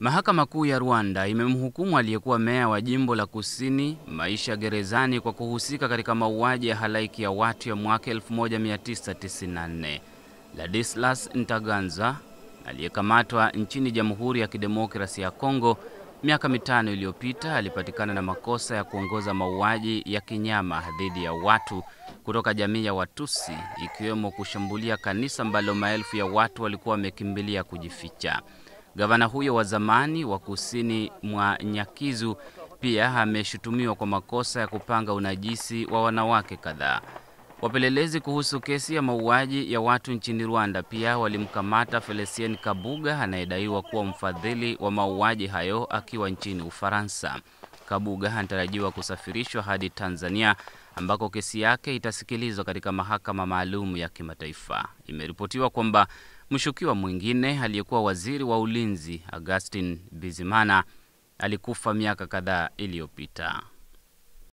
Mahakama Kuu ya Rwanda imemhukumu aliyekuwa meya wa jimbo la Kusini maisha gerezani kwa kuhusika katika mauaji ya halaiki ya watu ya mwaka 1994. Ladislas Ntaganza aliyekamatwa nchini Jamhuri ya Kidemokrasia ya Kongo miaka mitano iliyopita alipatikana na makosa ya kuongoza mauaji ya kinyama dhidi ya watu kutoka jamii ya Watusi, ikiwemo kushambulia kanisa ambalo maelfu ya watu walikuwa wamekimbilia kujificha. Gavana huyo wa zamani wa kusini mwa Nyakizu pia ameshutumiwa kwa makosa ya kupanga unajisi wa wanawake kadhaa. Wapelelezi kuhusu kesi ya mauaji ya watu nchini Rwanda pia walimkamata Felicien Kabuga anayedaiwa kuwa mfadhili wa mauaji hayo akiwa nchini Ufaransa. Kabuga anatarajiwa kusafirishwa hadi Tanzania ambako kesi yake itasikilizwa katika mahakama maalum ya kimataifa. Imeripotiwa kwamba mshukiwa mwingine aliyekuwa waziri wa ulinzi Augustin Bizimana alikufa miaka kadhaa iliyopita.